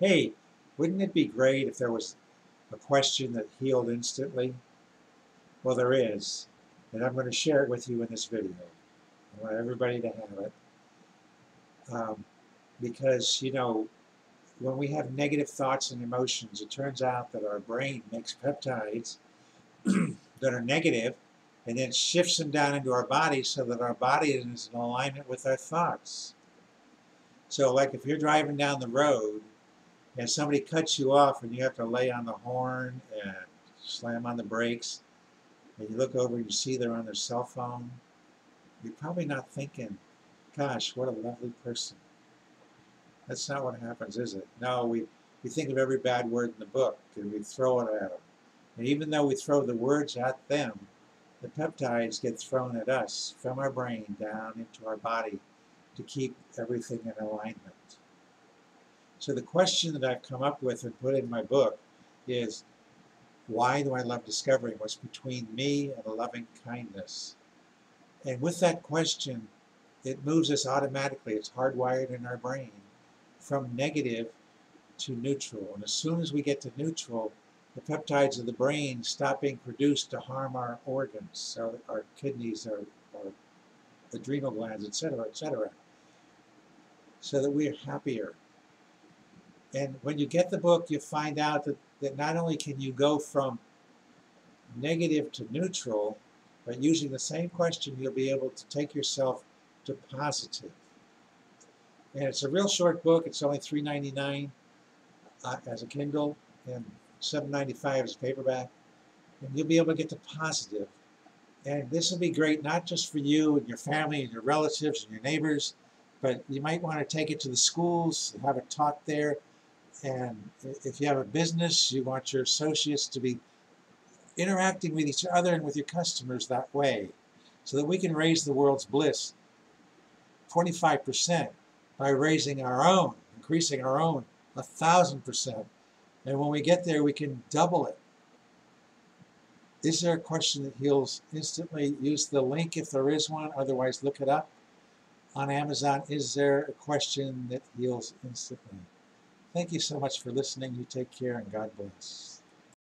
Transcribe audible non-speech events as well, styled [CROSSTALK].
Hey, wouldn't it be great if there was a question that healed instantly? Well, there is, and I'm going to share it with you in this video. I want everybody to have it. Um, because, you know, when we have negative thoughts and emotions, it turns out that our brain makes peptides [CLEARS THROAT] that are negative and then shifts them down into our body so that our body is in alignment with our thoughts. So, like if you're driving down the road and somebody cuts you off and you have to lay on the horn and slam on the brakes, and you look over and you see they're on their cell phone, you're probably not thinking, gosh, what a lovely person. That's not what happens, is it? No, we, we think of every bad word in the book and we throw it at them. And even though we throw the words at them, the peptides get thrown at us from our brain down into our body to keep everything in alignment. So the question that I've come up with and put in my book is, why do I love discovering what's between me and a loving kindness? And with that question, it moves us automatically, it's hardwired in our brain, from negative to neutral. And as soon as we get to neutral, the peptides of the brain stop being produced to harm our organs, our, our kidneys, our, our adrenal glands, etc., etc., so that we are happier. And when you get the book, you find out that, that not only can you go from negative to neutral, but using the same question, you'll be able to take yourself to positive. And it's a real short book. It's only $3.99 uh, as a Kindle and $7.95 as a paperback. And you'll be able to get to positive. And this will be great not just for you and your family and your relatives and your neighbors, but you might want to take it to the schools, have it taught there. And if you have a business, you want your associates to be interacting with each other and with your customers that way so that we can raise the world's bliss 25% by raising our own, increasing our own a thousand percent. And when we get there, we can double it. Is there a question that heals instantly? Use the link if there is one, otherwise look it up on Amazon. Is there a question that heals instantly? Thank you so much for listening. You take care and God bless.